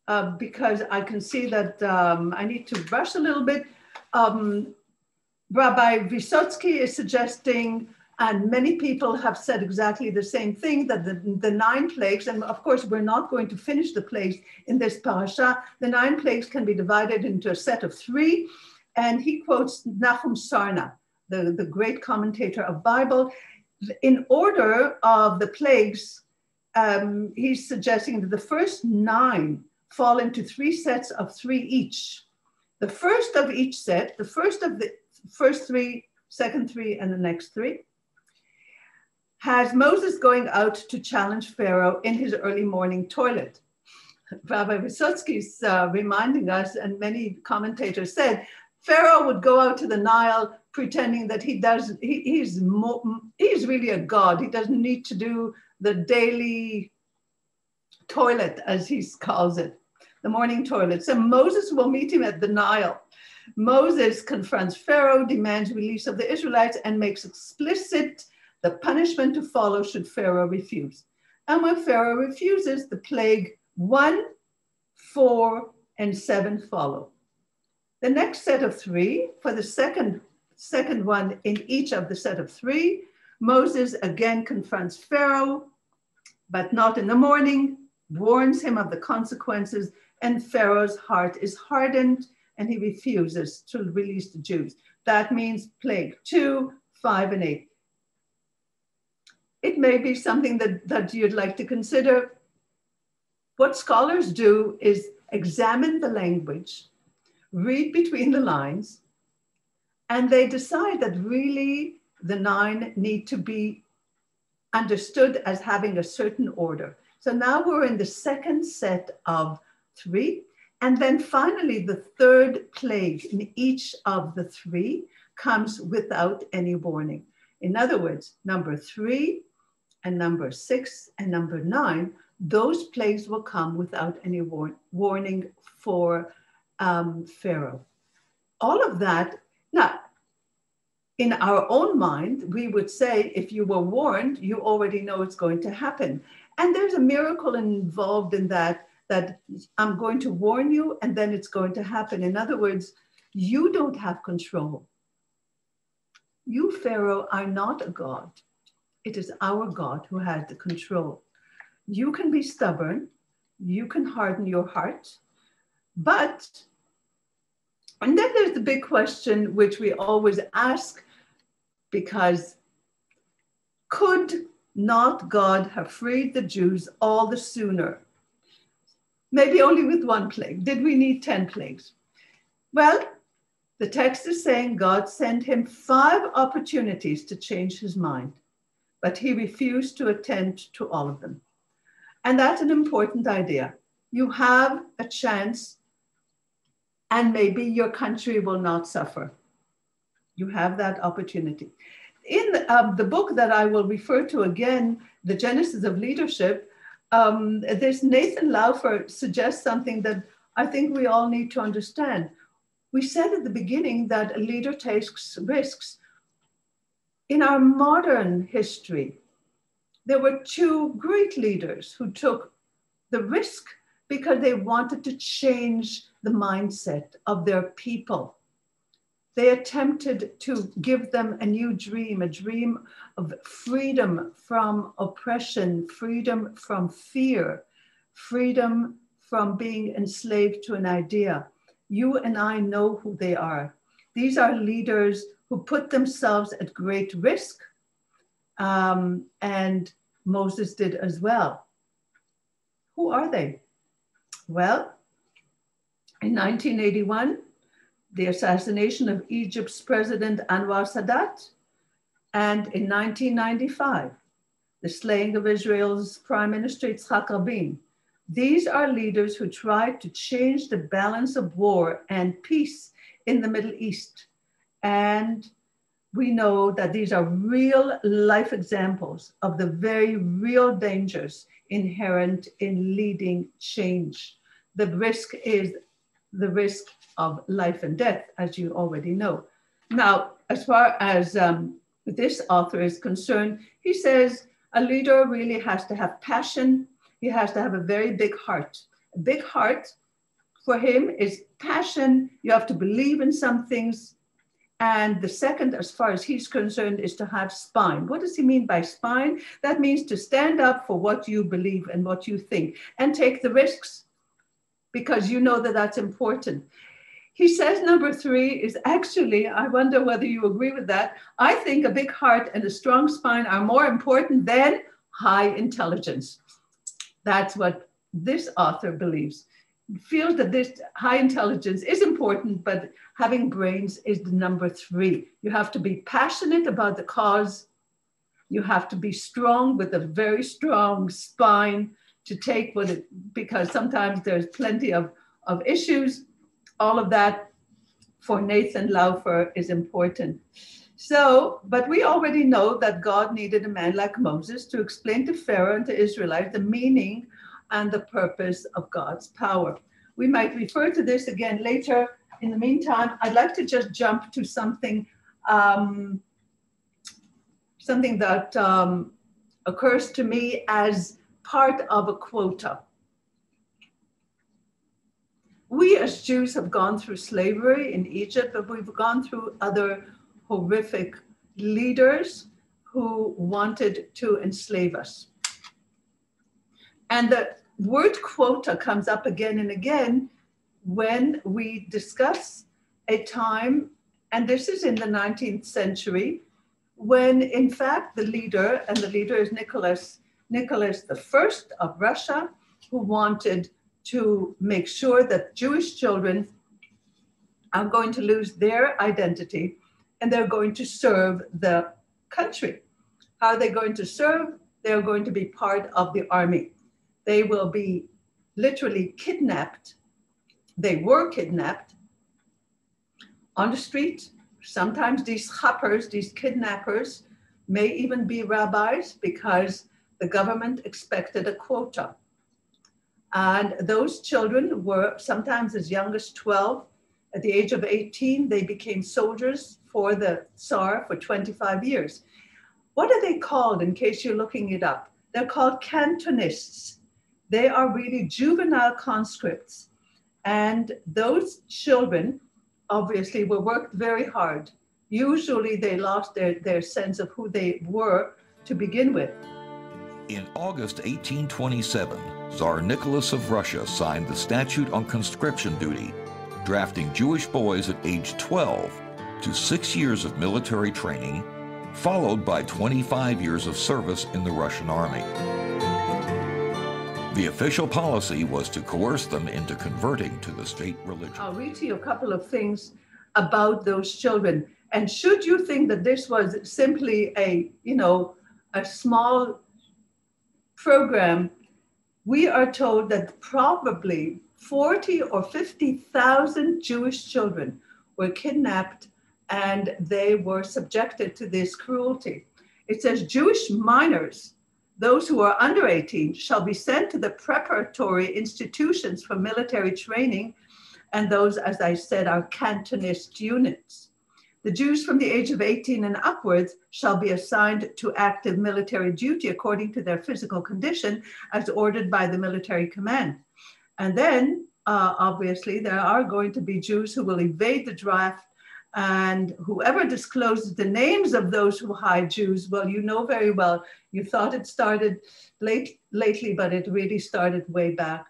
uh, because I can see that um, I need to rush a little bit. Um, Rabbi Visotzky is suggesting, and many people have said exactly the same thing, that the, the nine plagues, and of course we're not going to finish the plagues in this parasha, the nine plagues can be divided into a set of three, and he quotes Nahum Sarna, the, the great commentator of Bible. In order of the plagues, um, he's suggesting that the first nine fall into three sets of three each. The first of each set, the first of the first three, second three, and the next three, has Moses going out to challenge Pharaoh in his early morning toilet. Rabbi Visotzky is uh, reminding us, and many commentators said, Pharaoh would go out to the Nile pretending that he does, he, he's, mo- he's really a god. He doesn't need to do the daily toilet, as he calls it, the morning toilet. So Moses will meet him at the Nile. Moses confronts Pharaoh, demands release of the Israelites, and makes explicit the punishment to follow should Pharaoh refuse. And when Pharaoh refuses, the plague one, four, and seven follow. The next set of three, for the second, second one in each of the set of three, Moses again confronts Pharaoh, but not in the morning, warns him of the consequences, and Pharaoh's heart is hardened and he refuses to release the Jews. That means plague two, five, and eight. It may be something that, that you'd like to consider. What scholars do is examine the language, read between the lines, and they decide that really the nine need to be understood as having a certain order. So now we're in the second set of three. And then finally, the third plague in each of the three comes without any warning. In other words, number three and number six and number nine, those plagues will come without any war warning for um, Pharaoh. All of that, now, in our own mind, we would say if you were warned, you already know it's going to happen. And there's a miracle involved in that, that I'm going to warn you and then it's going to happen. In other words, you don't have control. You, Pharaoh, are not a God. It is our God who has the control. You can be stubborn, you can harden your heart, but, and then there's the big question which we always ask because could not God have freed the Jews all the sooner? Maybe only with one plague. Did we need 10 plagues? Well, the text is saying God sent him five opportunities to change his mind, but he refused to attend to all of them. And that's an important idea. You have a chance, and maybe your country will not suffer. You have that opportunity. In um, the book that I will refer to again, The Genesis of Leadership, um, this Nathan Laufer suggests something that I think we all need to understand. We said at the beginning that a leader takes risks. In our modern history, there were two great leaders who took the risk because they wanted to change the mindset of their people. They attempted to give them a new dream, a dream of freedom from oppression, freedom from fear, freedom from being enslaved to an idea. You and I know who they are. These are leaders who put themselves at great risk, um, and Moses did as well. Who are they? Well, in 1981, the assassination of Egypt's President Anwar Sadat, and in 1995, the slaying of Israel's Prime Minister Yitzhak Rabin. These are leaders who tried to change the balance of war and peace in the Middle East. And we know that these are real life examples of the very real dangers inherent in leading change. the risk is the risk of life and death, as you already know. Now, as far as um, this author is concerned, he says a leader really has to have passion. He has to have a very big heart. A big heart for him is passion. You have to believe in some things. And the second, as far as he's concerned, is to have spine. What does he mean by spine? That means to stand up for what you believe and what you think and take the risks because you know that that's important. He says number three is actually, I wonder whether you agree with that. I think a big heart and a strong spine are more important than high intelligence. That's what this author believes. Feels that this high intelligence is important, but having brains is the number three. You have to be passionate about the cause. You have to be strong with a very strong spine to take what it, because sometimes there's plenty of, of issues all of that for Nathan Laufer is important. So, but we already know that God needed a man like Moses to explain to Pharaoh and to Israelites the meaning and the purpose of God's power. We might refer to this again later. In the meantime, I'd like to just jump to something, um, something that um, occurs to me as part of a quota we as Jews have gone through slavery in Egypt, but we've gone through other horrific leaders who wanted to enslave us. And the word quota comes up again and again when we discuss a time, and this is in the 19th century, when in fact the leader, and the leader is Nicholas, Nicholas I of Russia, who wanted to make sure that Jewish children are going to lose their identity and they're going to serve the country. How are they going to serve? They're going to be part of the army. They will be literally kidnapped. They were kidnapped on the street. Sometimes these chappers, these kidnappers, may even be rabbis because the government expected a quota. And those children were sometimes as young as 12. At the age of 18, they became soldiers for the Tsar for 25 years. What are they called in case you're looking it up? They're called cantonists. They are really juvenile conscripts. And those children obviously were worked very hard. Usually they lost their, their sense of who they were to begin with. In August 1827, Tsar Nicholas of Russia signed the Statute on Conscription Duty, drafting Jewish boys at age 12 to six years of military training, followed by 25 years of service in the Russian army. The official policy was to coerce them into converting to the state religion. I'll read to you a couple of things about those children. And should you think that this was simply a, you know, a small program, we are told that probably 40 or 50,000 Jewish children were kidnapped and they were subjected to this cruelty. It says Jewish minors, those who are under 18, shall be sent to the preparatory institutions for military training, and those, as I said, are cantonist units. The Jews from the age of 18 and upwards shall be assigned to active military duty according to their physical condition as ordered by the military command. And then, uh, obviously, there are going to be Jews who will evade the draft and whoever discloses the names of those who hide Jews, well, you know very well, you thought it started late, lately, but it really started way back.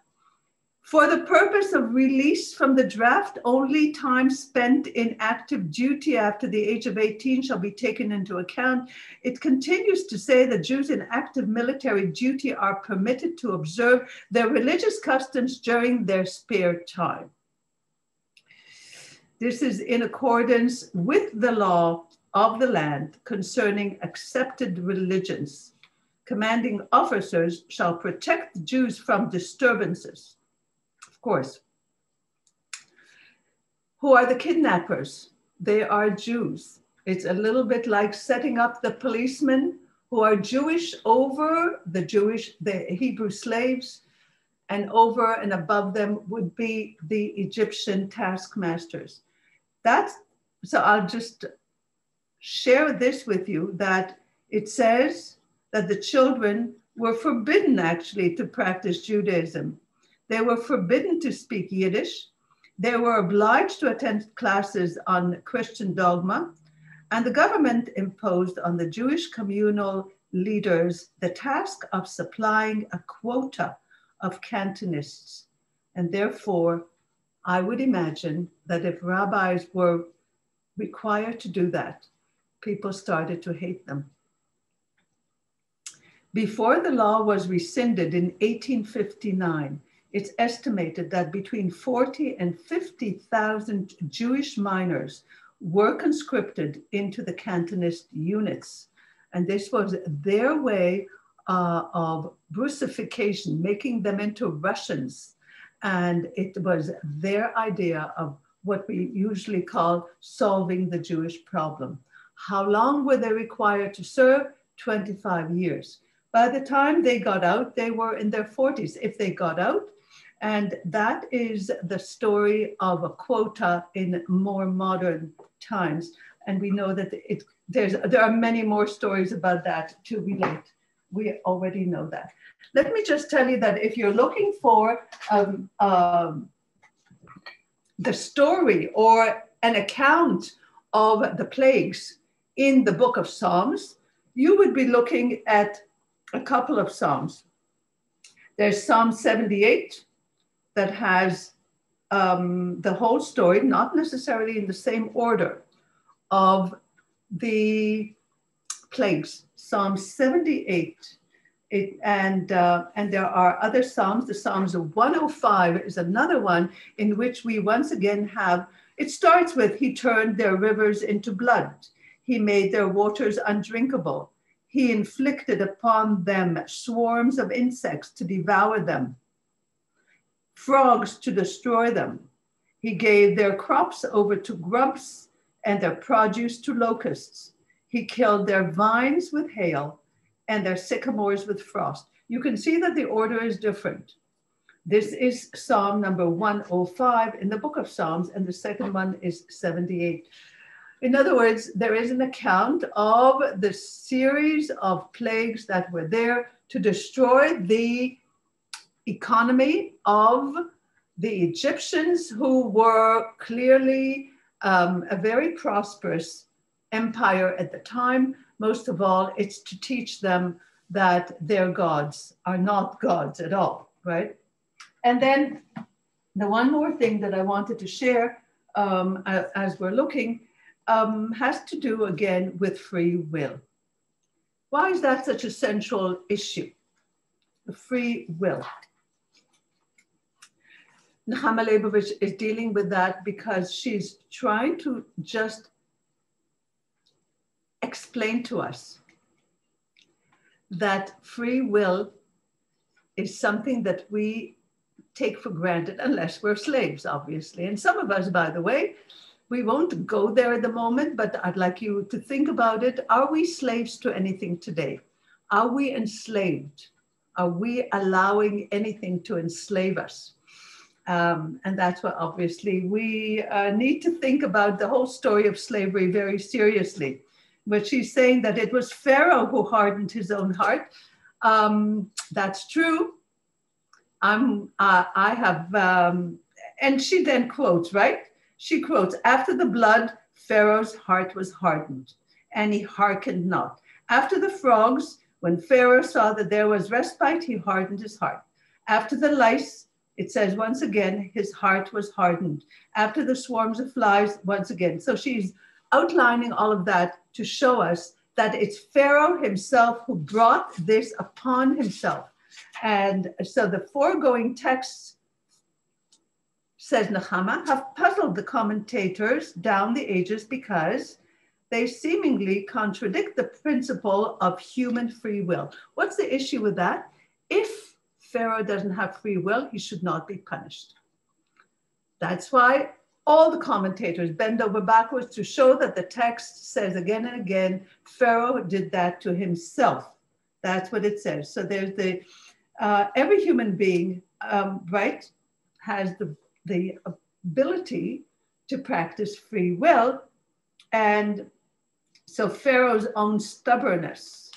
For the purpose of release from the draft, only time spent in active duty after the age of 18 shall be taken into account. It continues to say that Jews in active military duty are permitted to observe their religious customs during their spare time. This is in accordance with the law of the land concerning accepted religions. Commanding officers shall protect the Jews from disturbances course. Who are the kidnappers? They are Jews. It's a little bit like setting up the policemen who are Jewish over the Jewish, the Hebrew slaves. and over and above them would be the Egyptian taskmasters. That's so I'll just share this with you that it says that the children were forbidden actually to practice Judaism. They were forbidden to speak Yiddish. They were obliged to attend classes on Christian dogma. And the government imposed on the Jewish communal leaders the task of supplying a quota of Cantonists. And therefore, I would imagine that if rabbis were required to do that, people started to hate them. Before the law was rescinded in 1859, it's estimated that between 40 and 50,000 Jewish minors were conscripted into the Cantonist units. And this was their way uh, of Russification, making them into Russians. And it was their idea of what we usually call solving the Jewish problem. How long were they required to serve? 25 years. By the time they got out, they were in their 40s. If they got out, and that is the story of a quota in more modern times. And we know that it, there's, there are many more stories about that to relate. We already know that. Let me just tell you that if you're looking for um, um, the story or an account of the plagues in the book of Psalms, you would be looking at a couple of Psalms. There's Psalm 78 that has um, the whole story, not necessarily in the same order, of the plagues. Psalm 78 it, and, uh, and there are other Psalms. The Psalms of 105 is another one in which we once again have, it starts with, He turned their rivers into blood. He made their waters undrinkable. He inflicted upon them swarms of insects to devour them, frogs to destroy them. He gave their crops over to grubs and their produce to locusts. He killed their vines with hail and their sycamores with frost. You can see that the order is different. This is Psalm number 105 in the book of Psalms, and the second one is 78. In other words, there is an account of the series of plagues that were there to destroy the economy of the Egyptians, who were clearly um, a very prosperous empire at the time, most of all, it's to teach them that their gods are not gods at all, right? And then the one more thing that I wanted to share um, as we're looking um, has to do again with free will. Why is that such a central issue? The free will. Nechama Leibowitz is dealing with that because she's trying to just explain to us that free will is something that we take for granted unless we're slaves, obviously. And some of us, by the way, we won't go there at the moment, but I'd like you to think about it. Are we slaves to anything today? Are we enslaved? Are we allowing anything to enslave us? Um, and that's what obviously we uh, need to think about the whole story of slavery very seriously but she's saying that it was Pharaoh who hardened his own heart. Um, that's true. I'm, uh, I have, um, and she then quotes, right? She quotes, after the blood, Pharaoh's heart was hardened, and he hearkened not. After the frogs, when Pharaoh saw that there was respite, he hardened his heart. After the lice, it says once again, his heart was hardened. After the swarms of flies, once again. So she's outlining all of that to show us that it's Pharaoh himself who brought this upon himself. And so the foregoing texts, says Nechama, have puzzled the commentators down the ages because they seemingly contradict the principle of human free will. What's the issue with that? If Pharaoh doesn't have free will, he should not be punished. That's why all the commentators bend over backwards to show that the text says again and again, Pharaoh did that to himself. That's what it says. So there's the, uh, every human being um, right, has the, the ability to practice free will. And so Pharaoh's own stubbornness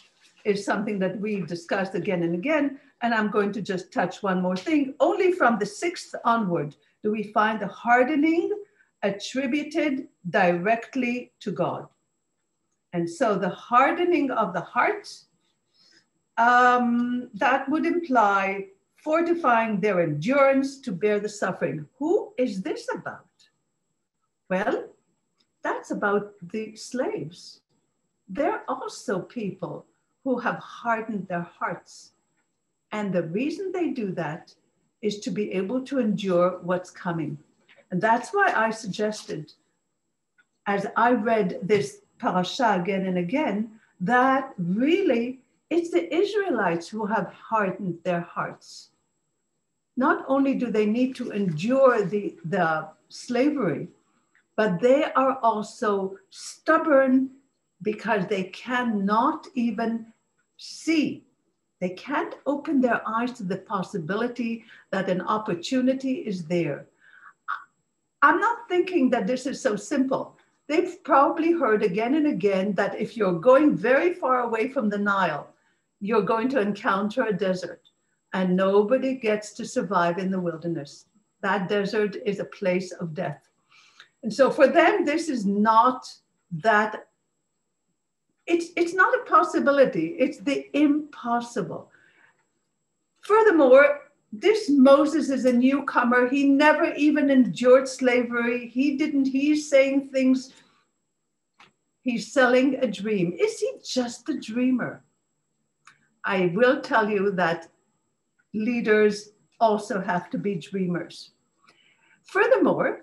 is something that we've discussed again and again. And I'm going to just touch one more thing. Only from the sixth onward do we find the hardening attributed directly to God. And so the hardening of the heart, um, that would imply fortifying their endurance to bear the suffering. Who is this about? Well, that's about the slaves. They're also people who have hardened their hearts. And the reason they do that is to be able to endure what's coming. And that's why I suggested, as I read this parasha again and again, that really it's the Israelites who have hardened their hearts. Not only do they need to endure the, the slavery, but they are also stubborn because they cannot even see. They can't open their eyes to the possibility that an opportunity is there. I'm not thinking that this is so simple. They've probably heard again and again that if you're going very far away from the Nile, you're going to encounter a desert and nobody gets to survive in the wilderness. That desert is a place of death. And so for them, this is not that, it's, it's not a possibility, it's the impossible. Furthermore, this Moses is a newcomer. He never even endured slavery. He didn't, he's saying things, he's selling a dream. Is he just a dreamer? I will tell you that leaders also have to be dreamers. Furthermore,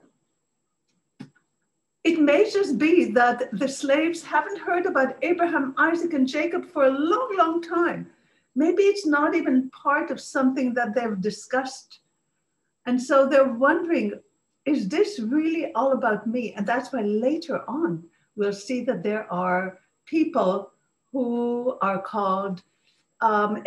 it may just be that the slaves haven't heard about Abraham, Isaac, and Jacob for a long, long time. Maybe it's not even part of something that they've discussed. And so they're wondering, is this really all about me? And that's why later on, we'll see that there are people who are called um,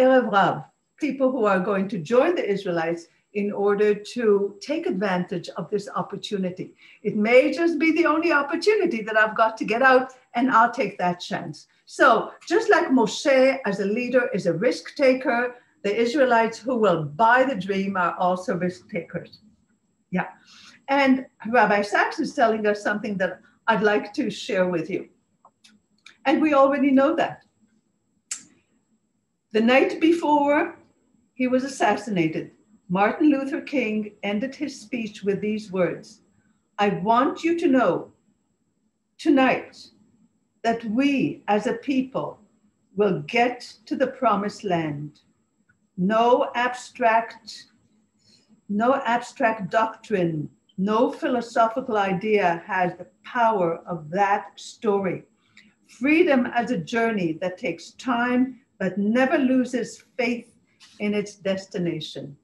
people who are going to join the Israelites in order to take advantage of this opportunity. It may just be the only opportunity that I've got to get out, and I'll take that chance. So, just like Moshe as a leader is a risk taker, the Israelites who will buy the dream are also risk takers. Yeah. And Rabbi Sacks is telling us something that I'd like to share with you. And we already know that. The night before he was assassinated, Martin Luther King ended his speech with these words I want you to know tonight that we as a people will get to the promised land. No abstract, no abstract doctrine, no philosophical idea has the power of that story. Freedom as a journey that takes time but never loses faith in its destination.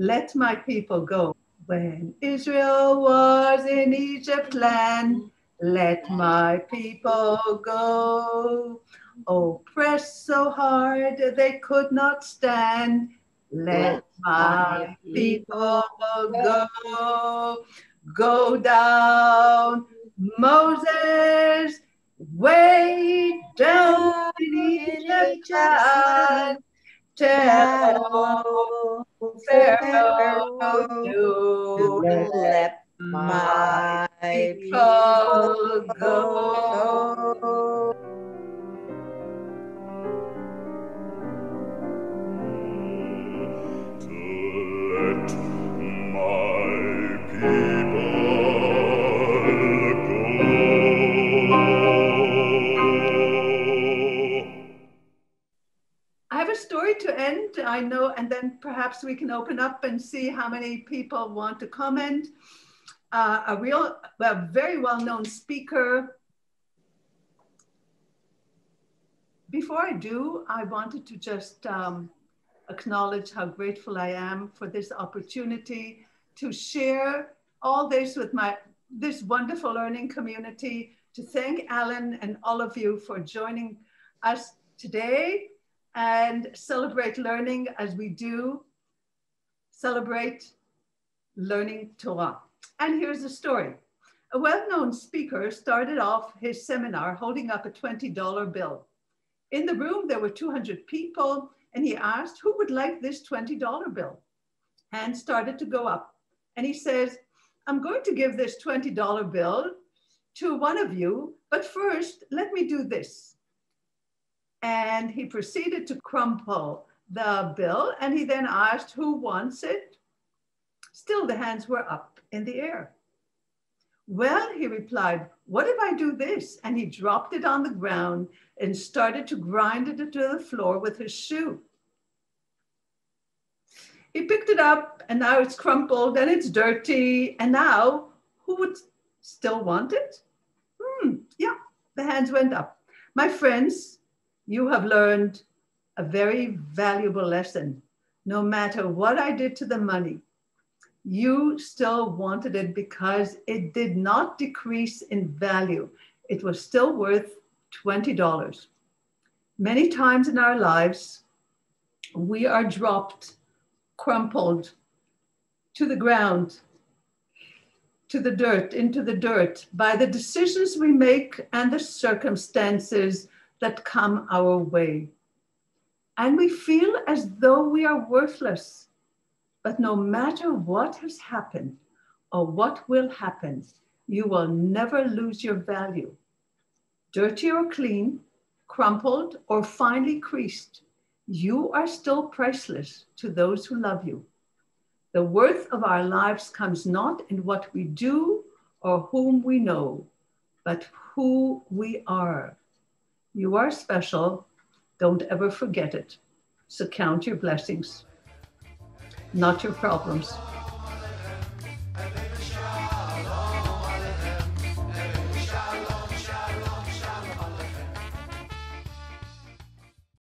Let my people go. When Israel was in Egypt land, let my people go. Oppressed so hard they could not stand. Let my people go. Go down, Moses, way down in Egypt land. Tell Pharaoh to let my people go. To end, I know, and then perhaps we can open up and see how many people want to comment. Uh, a real, a very well-known speaker. Before I do, I wanted to just um, acknowledge how grateful I am for this opportunity to share all this with my this wonderful learning community. To thank Alan and all of you for joining us today and celebrate learning as we do. celebrate learning Torah. And here's a story. A well-known speaker started off his seminar holding up a $20 bill. In the room, there were 200 people, and he asked, who would like this $20 bill? Hands started to go up. And he says, I'm going to give this $20 bill to one of you, but first, let me do this. And he proceeded to crumple the bill, and he then asked, who wants it? Still, the hands were up in the air. Well, he replied, what if I do this? And he dropped it on the ground and started to grind it to the floor with his shoe. He picked it up and now it's crumpled and it's dirty. And now who would still want it? Hmm, yeah, the hands went up. My friends, you have learned a very valuable lesson. No matter what I did to the money, you still wanted it because it did not decrease in value. It was still worth $20. Many times in our lives, we are dropped, crumpled to the ground, to the dirt, into the dirt by the decisions we make and the circumstances that come our way. And we feel as though we are worthless but no matter what has happened or what will happen, you will never lose your value. Dirty or clean, crumpled or finely creased, you are still priceless to those who love you. The worth of our lives comes not in what we do or whom we know, but who we are. You are special. Don't ever forget it. So count your blessings not your problems.